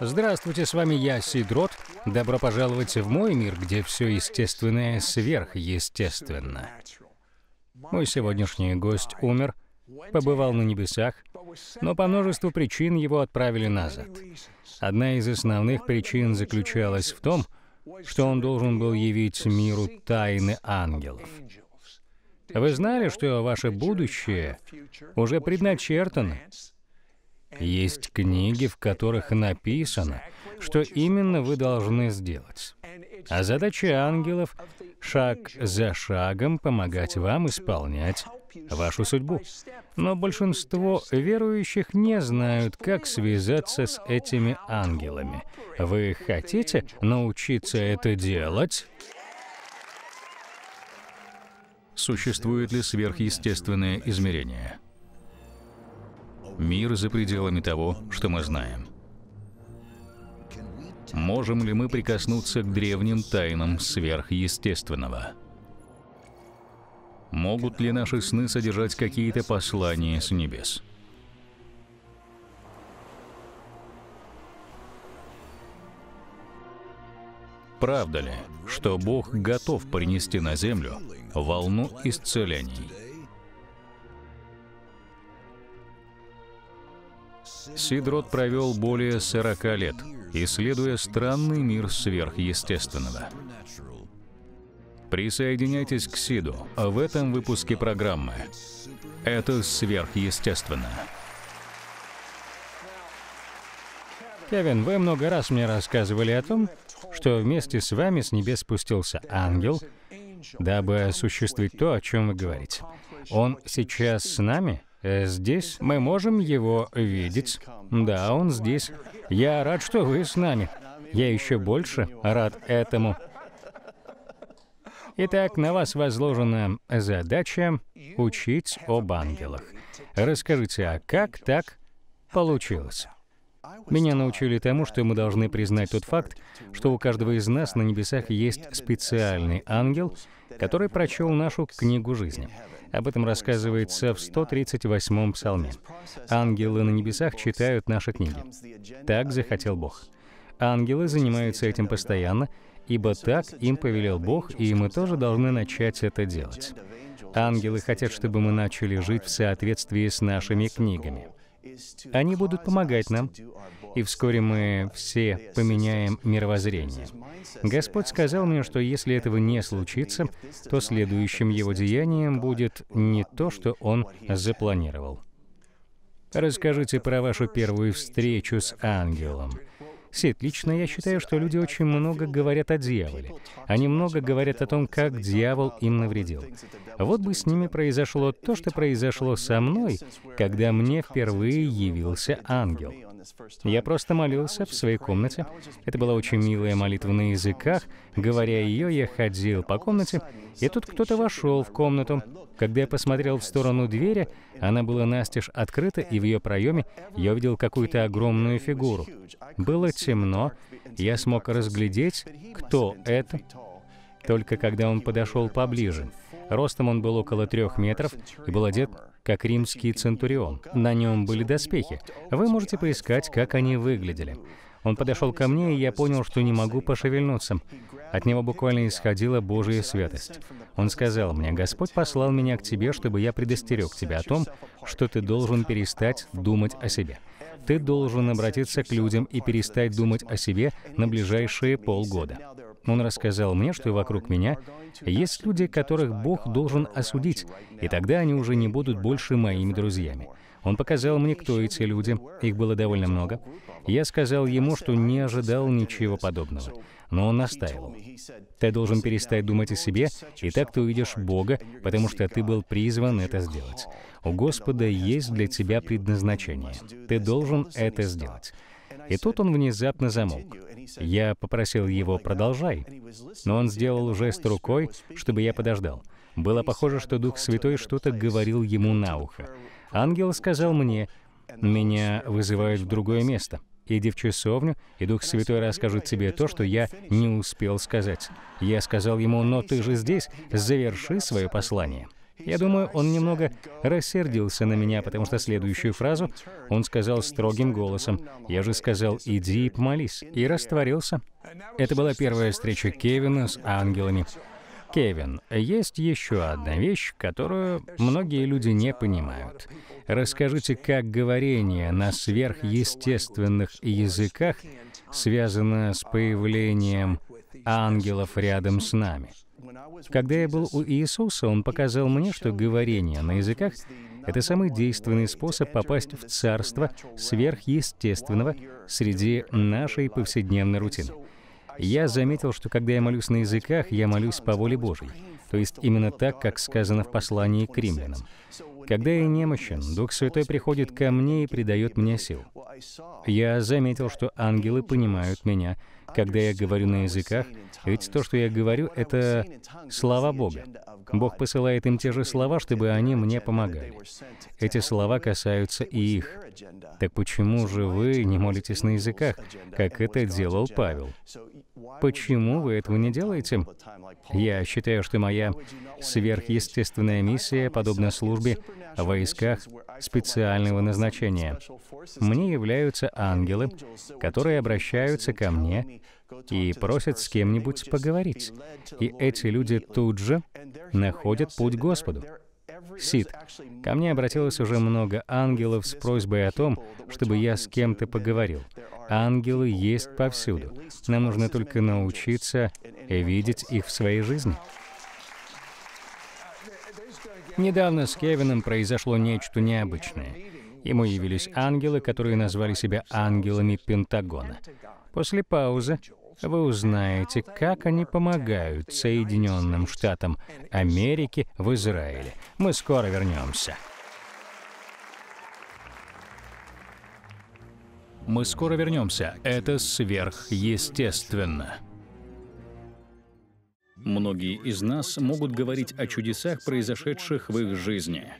Здравствуйте, с вами я, Сидрот. Добро пожаловать в мой мир, где все естественное сверхъестественно. Мой сегодняшний гость умер, побывал на небесах, но по множеству причин его отправили назад. Одна из основных причин заключалась в том, что он должен был явить миру тайны ангелов. Вы знали, что ваше будущее уже предначертано? Есть книги, в которых написано, что именно вы должны сделать. А задача ангелов — шаг за шагом помогать вам исполнять вашу судьбу. Но большинство верующих не знают, как связаться с этими ангелами. Вы хотите научиться это делать? Существует ли сверхъестественное измерение? Мир за пределами того, что мы знаем. Можем ли мы прикоснуться к древним тайнам сверхъестественного? Могут ли наши сны содержать какие-то послания с небес? Правда ли, что Бог готов принести на землю волну исцелений? Сидрот провел более 40 лет, исследуя странный мир сверхъестественного. Присоединяйтесь к Сиду в этом выпуске программы. Это сверхъестественно. Кевин, вы много раз мне рассказывали о том, что вместе с вами с небес спустился ангел, дабы осуществить то, о чем вы говорите. Он сейчас с нами? Э, здесь мы можем его видеть. Да, он здесь. Я рад, что вы с нами. Я еще больше рад этому. Итак, на вас возложена задача учить об ангелах. Расскажите, а как так получилось? Меня научили тому, что мы должны признать тот факт, что у каждого из нас на небесах есть специальный ангел, который прочел нашу книгу жизни. Об этом рассказывается в 138-м псалме. Ангелы на небесах читают наши книги. Так захотел Бог. Ангелы занимаются этим постоянно, ибо так им повелел Бог, и мы тоже должны начать это делать. Ангелы хотят, чтобы мы начали жить в соответствии с нашими книгами. Они будут помогать нам, и вскоре мы все поменяем мировоззрение. Господь сказал мне, что если этого не случится, то следующим его деянием будет не то, что Он запланировал. Расскажите про вашу первую встречу с ангелом. Сид, лично я считаю, что люди очень много говорят о дьяволе. Они много говорят о том, как дьявол им навредил. Вот бы с ними произошло то, что произошло со мной, когда мне впервые явился ангел. Я просто молился в своей комнате. Это была очень милая молитва на языках. Говоря ее, я ходил по комнате, и тут кто-то вошел в комнату. Когда я посмотрел в сторону двери, она была настежь открыта, и в ее проеме я увидел какую-то огромную фигуру. Было темно, я смог разглядеть, кто это, только когда он подошел поближе. Ростом он был около трех метров и был одет как римский центурион. На нем были доспехи. Вы можете поискать, как они выглядели. Он подошел ко мне, и я понял, что не могу пошевельнуться. От него буквально исходила Божья святость. Он сказал мне, «Господь послал меня к тебе, чтобы я предостерег тебя о том, что ты должен перестать думать о себе. Ты должен обратиться к людям и перестать думать о себе на ближайшие полгода. Он рассказал мне, что вокруг меня есть люди, которых Бог должен осудить, и тогда они уже не будут больше моими друзьями. Он показал мне, кто эти люди. Их было довольно много. Я сказал ему, что не ожидал ничего подобного. Но он настаивал. Ты должен перестать думать о себе, и так ты увидишь Бога, потому что ты был призван это сделать. У Господа есть для тебя предназначение. Ты должен это сделать. И тут он внезапно замолк. Я попросил его «продолжай», но он сделал жест рукой, чтобы я подождал. Было похоже, что Дух Святой что-то говорил ему на ухо. Ангел сказал мне, «Меня вызывают в другое место. Иди в часовню, и Дух Святой расскажет тебе то, что я не успел сказать». Я сказал ему, «Но ты же здесь, заверши свое послание». Я думаю, он немного рассердился на меня, потому что следующую фразу он сказал строгим голосом. «Я же сказал, иди и помолись», и растворился. Это была первая встреча Кевина с ангелами. Кевин, есть еще одна вещь, которую многие люди не понимают. Расскажите, как говорение на сверхъестественных языках связано с появлением ангелов рядом с нами. Когда я был у Иисуса, Он показал мне, что говорение на языках — это самый действенный способ попасть в царство сверхъестественного среди нашей повседневной рутины. Я заметил, что когда я молюсь на языках, я молюсь по воле Божьей, то есть именно так, как сказано в послании к римлянам. Когда я немощен, Дух Святой приходит ко мне и придает мне сил. Я заметил, что ангелы понимают меня, когда я говорю на языках, ведь то, что я говорю, это слова Бога. Бог посылает им те же слова, чтобы они мне помогали. Эти слова касаются и их. Так почему же вы не молитесь на языках, как это делал Павел? Почему вы этого не делаете? Я считаю, что моя сверхъестественная миссия подобна службе в войсках специального назначения. Мне являются ангелы, которые обращаются ко мне и просят с кем-нибудь поговорить. И эти люди тут же находят путь к Господу. Сид, ко мне обратилось уже много ангелов с просьбой о том, чтобы я с кем-то поговорил. Ангелы есть повсюду. Нам нужно только научиться видеть их в своей жизни. Недавно с Кевином произошло нечто необычное. Ему явились ангелы, которые назвали себя ангелами Пентагона. После паузы вы узнаете, как они помогают Соединенным Штатам Америки в Израиле. Мы скоро вернемся. Мы скоро вернемся. Это сверхъестественно. Многие из нас могут говорить о чудесах, произошедших в их жизни.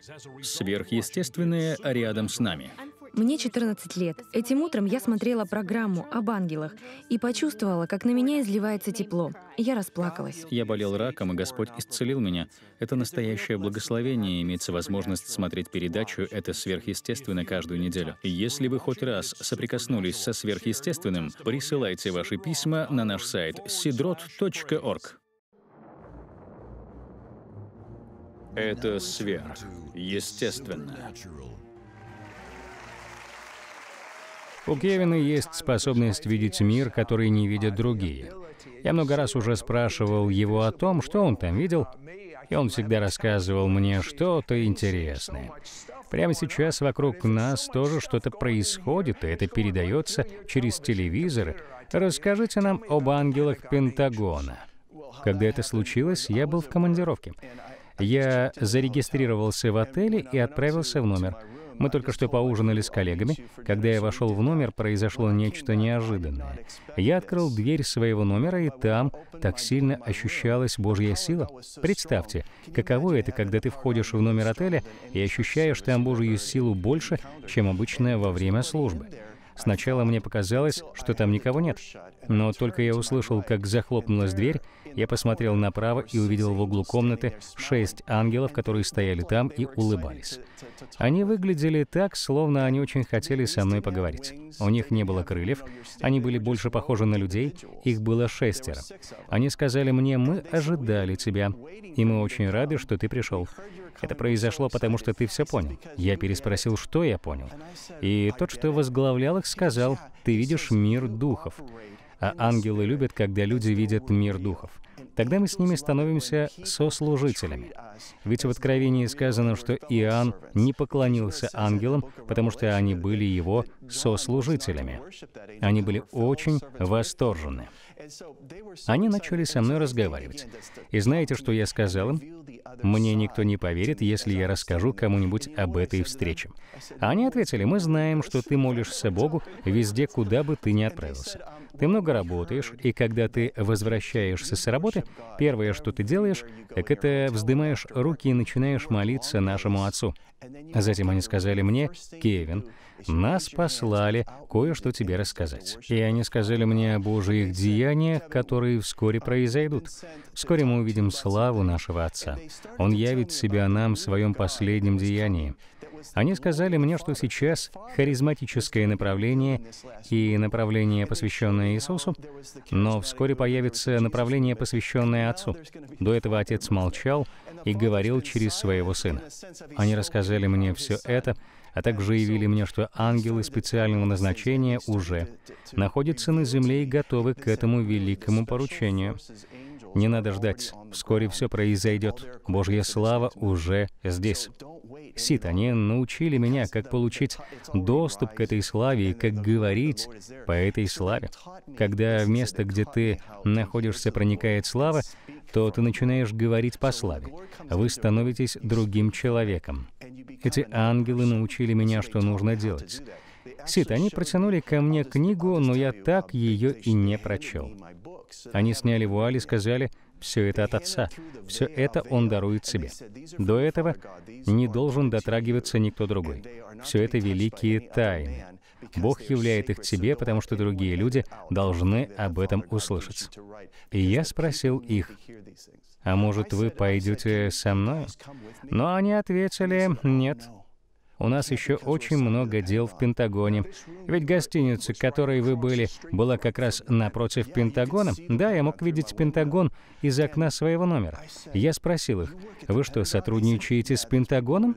Сверхъестественное рядом с нами. Мне 14 лет. Этим утром я смотрела программу об ангелах и почувствовала, как на меня изливается тепло. Я расплакалась. Я болел раком, и Господь исцелил меня. Это настоящее благословение иметь возможность смотреть передачу «Это сверхъестественно» каждую неделю. Если вы хоть раз соприкоснулись со сверхъестественным, присылайте ваши письма на наш сайт sidrot.org. Это сверхъестественно. У Кевина есть способность видеть мир, который не видят другие. Я много раз уже спрашивал его о том, что он там видел, и он всегда рассказывал мне что-то интересное. Прямо сейчас вокруг нас тоже что-то происходит, и это передается через телевизоры. Расскажите нам об ангелах Пентагона. Когда это случилось, я был в командировке. Я зарегистрировался в отеле и отправился в номер. Мы только что поужинали с коллегами. Когда я вошел в номер, произошло нечто неожиданное. Я открыл дверь своего номера, и там так сильно ощущалась Божья сила. Представьте, каково это, когда ты входишь в номер отеля и ощущаешь там Божью силу больше, чем обычно во время службы. Сначала мне показалось, что там никого нет. Но только я услышал, как захлопнулась дверь, я посмотрел направо и увидел в углу комнаты шесть ангелов, которые стояли там и улыбались. Они выглядели так, словно они очень хотели со мной поговорить. У них не было крыльев, они были больше похожи на людей, их было шестеро. Они сказали мне, мы ожидали тебя, и мы очень рады, что ты пришел. Это произошло потому, что ты все понял. Я переспросил, что я понял. И тот, что возглавлял их, сказал, ты видишь мир духов. А ангелы любят, когда люди видят мир духов. Тогда мы с ними становимся сослужителями. Ведь в Откровении сказано, что Иоанн не поклонился ангелам, потому что они были его сослужителями. Они были очень восторжены. Они начали со мной разговаривать. И знаете, что я сказал им? Мне никто не поверит, если я расскажу кому-нибудь об этой встрече. Они ответили, мы знаем, что ты молишься Богу везде, куда бы ты ни отправился. Ты много работаешь, и когда ты возвращаешься с работы, первое, что ты делаешь, так это вздымаешь руки и начинаешь молиться нашему Отцу. Затем они сказали мне, «Кевин, нас послали кое-что тебе рассказать. И они сказали мне о Божьих деяниях, которые вскоре произойдут. Вскоре мы увидим славу нашего Отца. Он явит себя нам в своем последнем деянии. Они сказали мне, что сейчас харизматическое направление и направление, посвященное Иисусу, но вскоре появится направление, посвященное Отцу. До этого Отец молчал и говорил через своего Сына. Они рассказали мне все это, а также явили мне, что ангелы специального назначения уже находятся на земле и готовы к этому великому поручению. Не надо ждать, вскоре все произойдет. Божья слава уже здесь. Сит, они научили меня, как получить доступ к этой славе и как говорить по этой славе. Когда в место, где ты находишься, проникает слава, то ты начинаешь говорить по славе. Вы становитесь другим человеком. Эти ангелы научили меня, что нужно делать. Сит, они протянули ко мне книгу, но я так ее и не прочел. Они сняли вуаль и сказали, все это от Отца, все это Он дарует себе. До этого не должен дотрагиваться никто другой. Все это великие тайны. Бог являет их тебе, потому что другие люди должны об этом услышать. И я спросил их, «А может, вы пойдете со мной?» Но они ответили, «Нет, у нас еще очень много дел в Пентагоне. Ведь гостиница, в которой вы были, была как раз напротив Пентагона. Да, я мог видеть Пентагон из окна своего номера. Я спросил их, вы что, сотрудничаете с Пентагоном?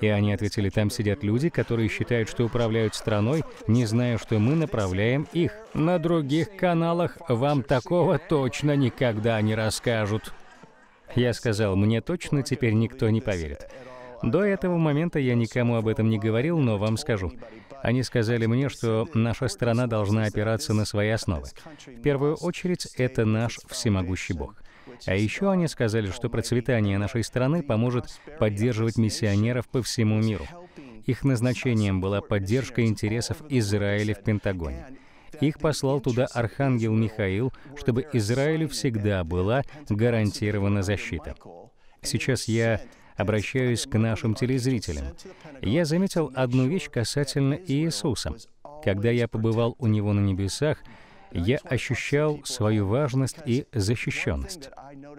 И они ответили, там сидят люди, которые считают, что управляют страной, не зная, что мы направляем их. На других каналах вам такого точно никогда не расскажут. Я сказал, мне точно теперь никто не поверит. До этого момента я никому об этом не говорил, но вам скажу. Они сказали мне, что наша страна должна опираться на свои основы. В первую очередь, это наш всемогущий Бог. А еще они сказали, что процветание нашей страны поможет поддерживать миссионеров по всему миру. Их назначением была поддержка интересов Израиля в Пентагоне. Их послал туда архангел Михаил, чтобы Израилю всегда была гарантирована защита. Сейчас я обращаюсь к нашим телезрителям. Я заметил одну вещь касательно Иисуса. Когда я побывал у Него на небесах, я ощущал свою важность и защищенность.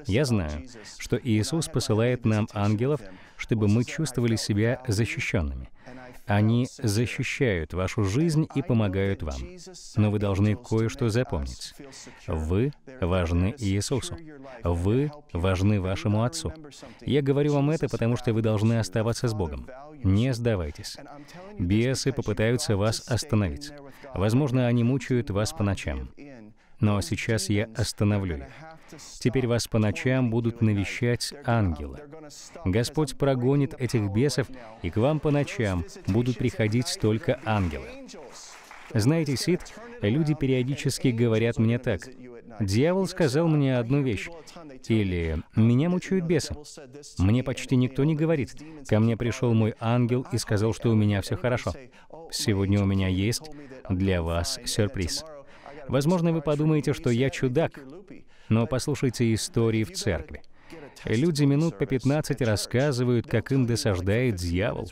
Я знаю, что Иисус посылает нам ангелов, чтобы мы чувствовали себя защищенными. Они защищают вашу жизнь и помогают вам. Но вы должны кое-что запомнить. Вы важны Иисусу. Вы важны вашему Отцу. Я говорю вам это, потому что вы должны оставаться с Богом. Не сдавайтесь. Бесы попытаются вас остановить. Возможно, они мучают вас по ночам. Но сейчас я остановлю их. Теперь вас по ночам будут навещать ангелы. Господь прогонит этих бесов, и к вам по ночам будут приходить только ангелы. Знаете, Сид, люди периодически говорят мне так. «Дьявол сказал мне одну вещь». Или «Меня мучают бесы». Мне почти никто не говорит. Ко мне пришел мой ангел и сказал, что у меня все хорошо. Сегодня у меня есть для вас сюрприз. Возможно, вы подумаете, что я чудак, но послушайте истории в церкви. Люди минут по 15 рассказывают, как им досаждает дьявол.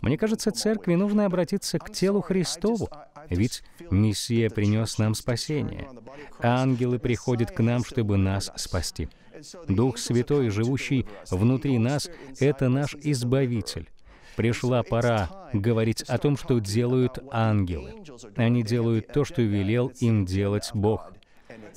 Мне кажется, церкви нужно обратиться к телу Христову, ведь Мессия принес нам спасение. Ангелы приходят к нам, чтобы нас спасти. Дух Святой, живущий внутри нас, — это наш Избавитель. Пришла пора говорить о том, что делают ангелы. Они делают то, что велел им делать Бог.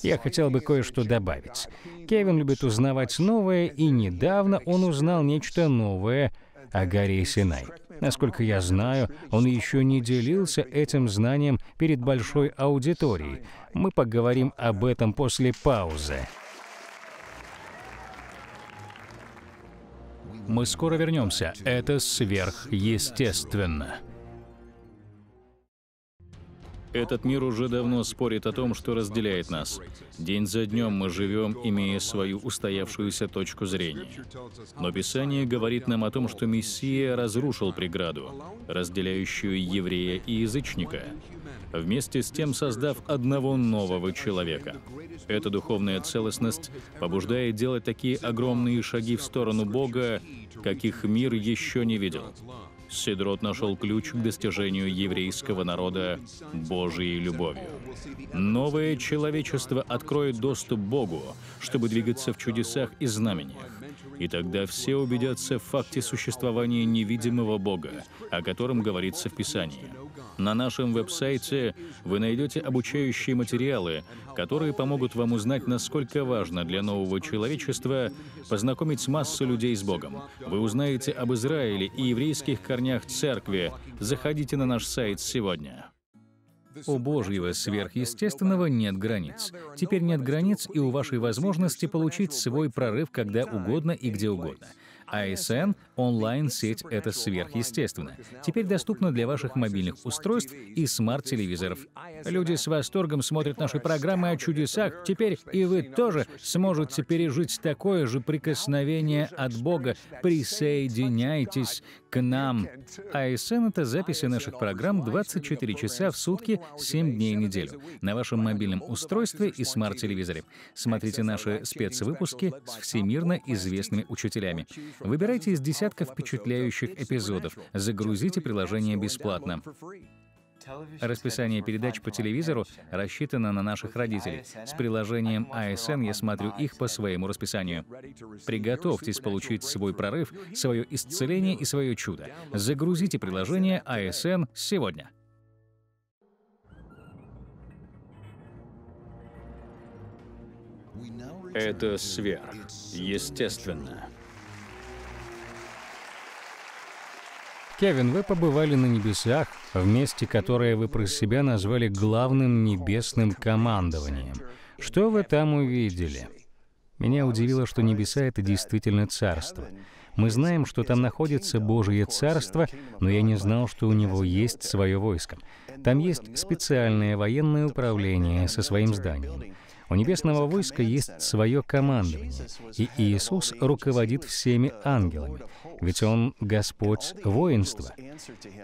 Я хотел бы кое-что добавить. Кевин любит узнавать новое, и недавно он узнал нечто новое о горе Синай. Насколько я знаю, он еще не делился этим знанием перед большой аудиторией. Мы поговорим об этом после паузы. Мы скоро вернемся. Это сверхъестественно. Этот мир уже давно спорит о том, что разделяет нас. День за днем мы живем, имея свою устоявшуюся точку зрения. Но Писание говорит нам о том, что Мессия разрушил преграду, разделяющую еврея и язычника, вместе с тем создав одного нового человека. Эта духовная целостность побуждает делать такие огромные шаги в сторону Бога, каких мир еще не видел. Сидрот нашел ключ к достижению еврейского народа Божьей любовью. Новое человечество откроет доступ Богу, чтобы двигаться в чудесах и знамениях. И тогда все убедятся в факте существования невидимого Бога, о котором говорится в Писании. На нашем веб-сайте вы найдете обучающие материалы, которые помогут вам узнать, насколько важно для нового человечества познакомить массу людей с Богом. Вы узнаете об Израиле и еврейских корнях церкви. Заходите на наш сайт сегодня. У Божьего сверхъестественного нет границ. Теперь нет границ и у вашей возможности получить свой прорыв когда угодно и где угодно — ASN — онлайн-сеть — это сверхъестественно. Теперь доступна для ваших мобильных устройств и смарт-телевизоров. Люди с восторгом смотрят наши программы о чудесах. Теперь и вы тоже сможете пережить такое же прикосновение от Бога. Присоединяйтесь к нам. ASN — это записи наших программ 24 часа в сутки, 7 дней в неделю на вашем мобильном устройстве и смарт-телевизоре. Смотрите наши спецвыпуски с всемирно известными учителями. Выбирайте из десятка впечатляющих эпизодов. Загрузите приложение бесплатно. Расписание передач по телевизору рассчитано на наших родителей. С приложением ASN я смотрю их по своему расписанию. Приготовьтесь получить свой прорыв, свое исцеление и свое чудо. Загрузите приложение ASN сегодня. Это сверх, Кевин, вы побывали на небесах, в месте, которое вы про себя назвали главным небесным командованием. Что вы там увидели? Меня удивило, что небеса — это действительно царство. Мы знаем, что там находится Божье царство, но я не знал, что у него есть свое войско. Там есть специальное военное управление со своим зданием. У небесного войска есть свое командование, и Иисус руководит всеми ангелами, ведь Он Господь воинства.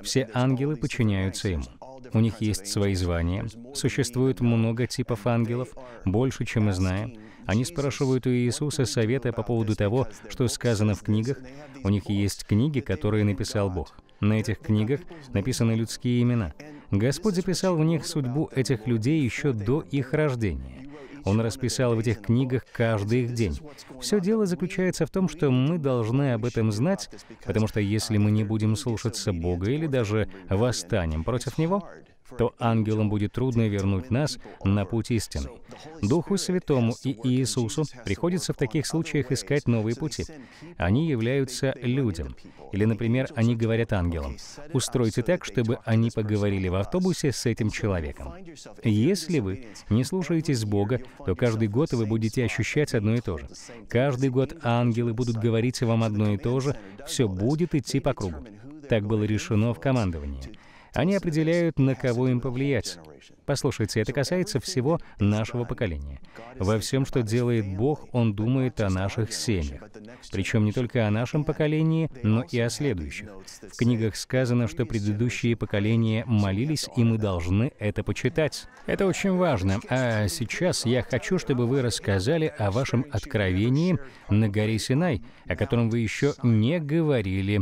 Все ангелы подчиняются Ему. У них есть свои звания. Существует много типов ангелов, больше, чем мы знаем. Они спрашивают у Иисуса совета по поводу того, что сказано в книгах. У них есть книги, которые написал Бог. На этих книгах написаны людские имена. Господь записал в них судьбу этих людей еще до их рождения. Он расписал в этих книгах каждый их день. Все дело заключается в том, что мы должны об этом знать, потому что если мы не будем слушаться Бога или даже восстанем против Него, то ангелам будет трудно вернуть нас на путь истины. Духу Святому и Иисусу приходится в таких случаях искать новые пути. Они являются людям. Или, например, они говорят ангелам, «Устройте так, чтобы они поговорили в автобусе с этим человеком». Если вы не слушаетесь Бога, то каждый год вы будете ощущать одно и то же. Каждый год ангелы будут говорить вам одно и то же, все будет идти по кругу. Так было решено в командовании. Они определяют, на кого им повлиять. Послушайте, это касается всего нашего поколения. Во всем, что делает Бог, Он думает о наших семьях. Причем не только о нашем поколении, но и о следующих. В книгах сказано, что предыдущие поколения молились, и мы должны это почитать. Это очень важно. А сейчас я хочу, чтобы вы рассказали о вашем откровении на горе Синай, о котором вы еще не говорили.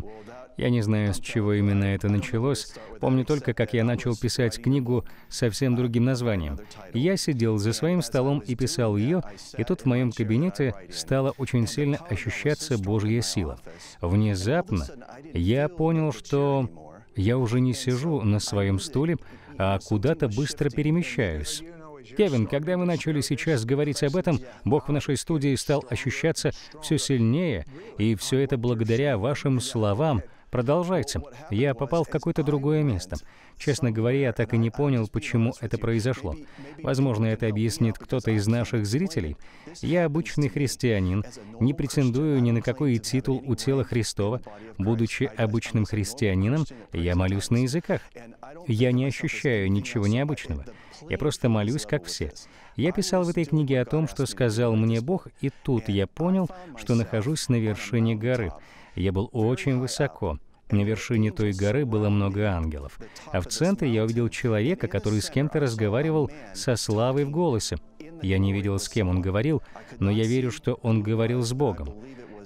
Я не знаю, с чего именно это началось. Помню только, как я начал писать книгу совсем другим названием. Я сидел за своим столом и писал ее, и тут в моем кабинете стала очень сильно ощущаться Божья сила. Внезапно я понял, что я уже не сижу на своем стуле, а куда-то быстро перемещаюсь. Кевин, когда мы начали сейчас говорить об этом, Бог в нашей студии стал ощущаться все сильнее, и все это благодаря вашим словам, Продолжайте. Я попал в какое-то другое место. Честно говоря, я так и не понял, почему это произошло. Возможно, это объяснит кто-то из наших зрителей. Я обычный христианин, не претендую ни на какой титул у тела Христова. Будучи обычным христианином, я молюсь на языках. Я не ощущаю ничего необычного. Я просто молюсь, как все. Я писал в этой книге о том, что сказал мне Бог, и тут я понял, что нахожусь на вершине горы. Я был очень высоко. На вершине той горы было много ангелов. А в центре я увидел человека, который с кем-то разговаривал со славой в голосе. Я не видел, с кем он говорил, но я верю, что он говорил с Богом.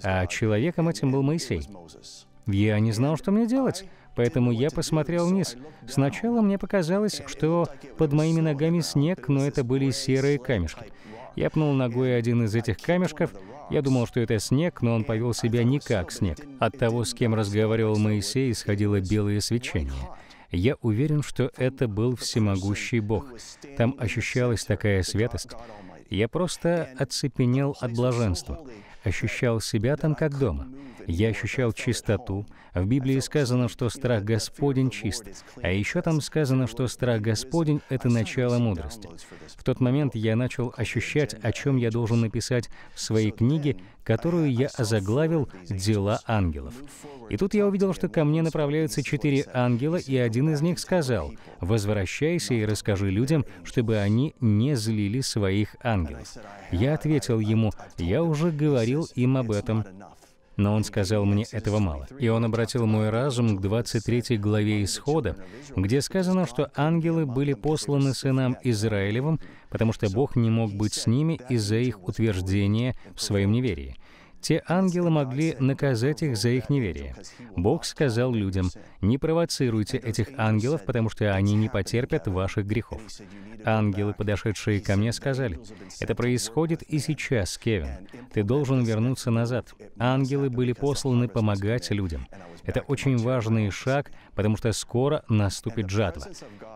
А человеком этим был Моисей. Я не знал, что мне делать, поэтому я посмотрел вниз. Сначала мне показалось, что под моими ногами снег, но это были серые камешки. Я пнул ногой один из этих камешков, я думал, что это снег, но он повел себя не как снег. От того, с кем разговаривал Моисей, исходило белое свечение. Я уверен, что это был всемогущий Бог. Там ощущалась такая святость. Я просто оцепенел от блаженства. Ощущал себя там как дома. Я ощущал чистоту. В Библии сказано, что страх Господень чист. А еще там сказано, что страх Господень — это начало мудрости. В тот момент я начал ощущать, о чем я должен написать в своей книге, которую я озаглавил «Дела ангелов». И тут я увидел, что ко мне направляются четыре ангела, и один из них сказал, «Возвращайся и расскажи людям, чтобы они не злили своих ангелов». Я ответил ему, «Я уже говорил им об этом». Но он сказал мне этого мало. И он обратил мой разум к 23 главе Исхода, где сказано, что ангелы были посланы сынам Израилевым, потому что Бог не мог быть с ними из-за их утверждения в своем неверии. Те ангелы могли наказать их за их неверие. Бог сказал людям, «Не провоцируйте этих ангелов, потому что они не потерпят ваших грехов». Ангелы, подошедшие ко мне, сказали, «Это происходит и сейчас, Кевин. Ты должен вернуться назад». Ангелы были посланы помогать людям. Это очень важный шаг, потому что скоро наступит жатва.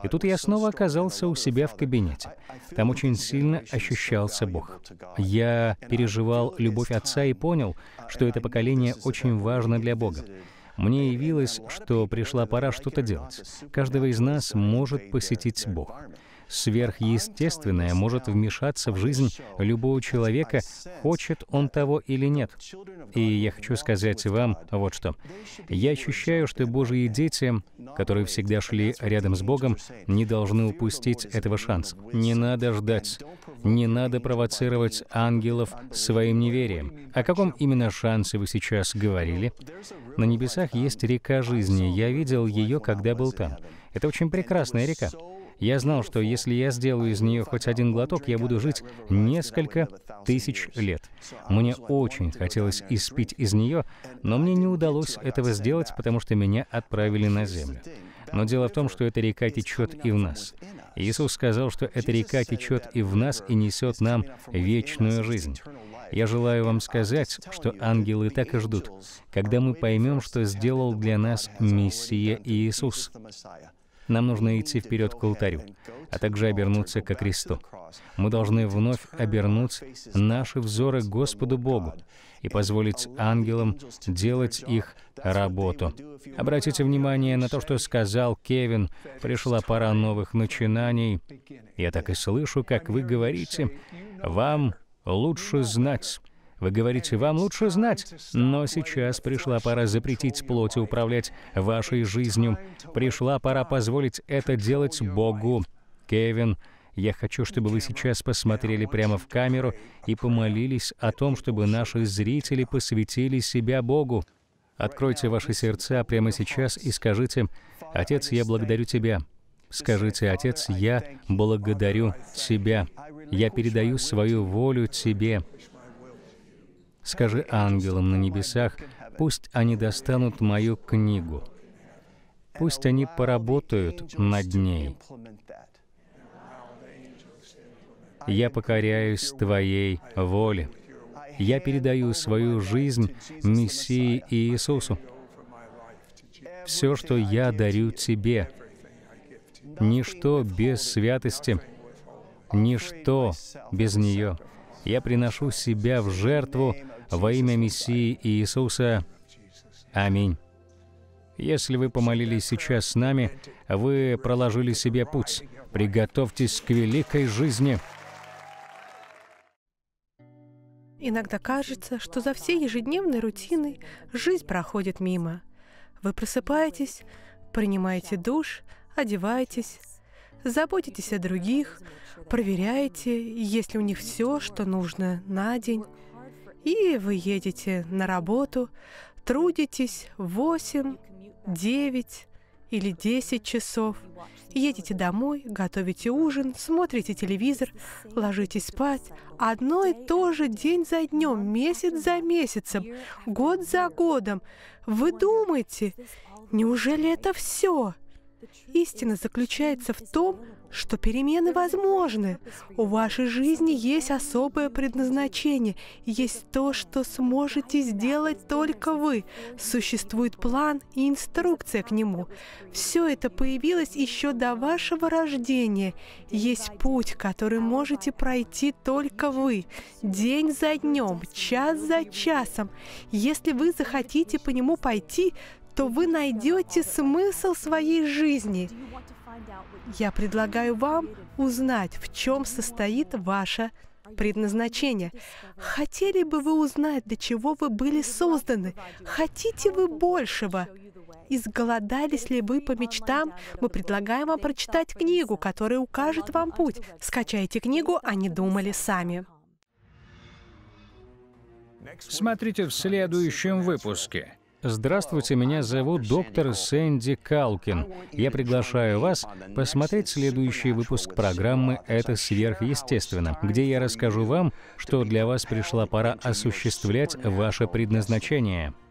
И тут я снова оказался у себя в кабинете. Там очень сильно ощущался Бог. Я переживал любовь Отца и понял, что это поколение очень важно для Бога. Мне явилось, что пришла пора что-то делать. Каждого из нас может посетить Бог сверхъестественное может вмешаться в жизнь любого человека, хочет он того или нет. И я хочу сказать вам вот что. Я ощущаю, что Божьи дети, которые всегда шли рядом с Богом, не должны упустить этого шанса. Не надо ждать. Не надо провоцировать ангелов своим неверием. О каком именно шансе вы сейчас говорили? На небесах есть река жизни. Я видел ее, когда был там. Это очень прекрасная река. Я знал, что если я сделаю из нее хоть один глоток, я буду жить несколько тысяч лет. Мне очень хотелось испить из нее, но мне не удалось этого сделать, потому что меня отправили на землю. Но дело в том, что эта река течет и в нас. Иисус сказал, что эта река течет и в нас и несет нам вечную жизнь. Я желаю вам сказать, что ангелы так и ждут, когда мы поймем, что сделал для нас Мессия Иисус. Нам нужно идти вперед к алтарю, а также обернуться ко кресту. Мы должны вновь обернуть наши взоры Господу Богу и позволить ангелам делать их работу. Обратите внимание на то, что сказал Кевин. Пришла пора новых начинаний. Я так и слышу, как вы говорите, «Вам лучше знать». Вы говорите, вам лучше знать, но сейчас пришла пора запретить плоти управлять вашей жизнью. Пришла пора позволить это делать Богу. Кевин, я хочу, чтобы вы сейчас посмотрели прямо в камеру и помолились о том, чтобы наши зрители посвятили себя Богу. Откройте ваши сердца прямо сейчас и скажите, «Отец, я благодарю Тебя». Скажите, «Отец, я благодарю Тебя». Я передаю свою волю Тебе. Скажи ангелам на небесах, пусть они достанут мою книгу. Пусть они поработают над ней. Я покоряюсь Твоей воле. Я передаю свою жизнь Мессии Иисусу. Все, что я дарю Тебе, ничто без святости, ничто без нее. Я приношу себя в жертву во имя Мессии Иисуса. Аминь. Если вы помолились сейчас с нами, вы проложили себе путь. Приготовьтесь к великой жизни. Иногда кажется, что за всей ежедневной рутиной жизнь проходит мимо. Вы просыпаетесь, принимаете душ, одеваетесь, заботитесь о других, проверяете, есть ли у них все, что нужно на день. И вы едете на работу, трудитесь 8, 9 или 10 часов, едете домой, готовите ужин, смотрите телевизор, ложитесь спать. Одно и то же день за днем, месяц за месяцем, год за годом. Вы думаете, неужели это все? Истина заключается в том, что перемены возможны. У вашей жизни есть особое предназначение, есть то, что сможете сделать только вы. Существует план и инструкция к нему. Все это появилось еще до вашего рождения. Есть путь, который можете пройти только вы, день за днем, час за часом. Если вы захотите по нему пойти, то вы найдете смысл своей жизни. Я предлагаю вам узнать, в чем состоит ваше предназначение. Хотели бы вы узнать, для чего вы были созданы? Хотите вы большего? Изголодались ли вы по мечтам? Мы предлагаем вам прочитать книгу, которая укажет вам путь. Скачайте книгу, а не думали сами. Смотрите в следующем выпуске. Здравствуйте, меня зовут доктор Сэнди Калкин. Я приглашаю вас посмотреть следующий выпуск программы «Это сверхъестественно», где я расскажу вам, что для вас пришла пора осуществлять ваше предназначение –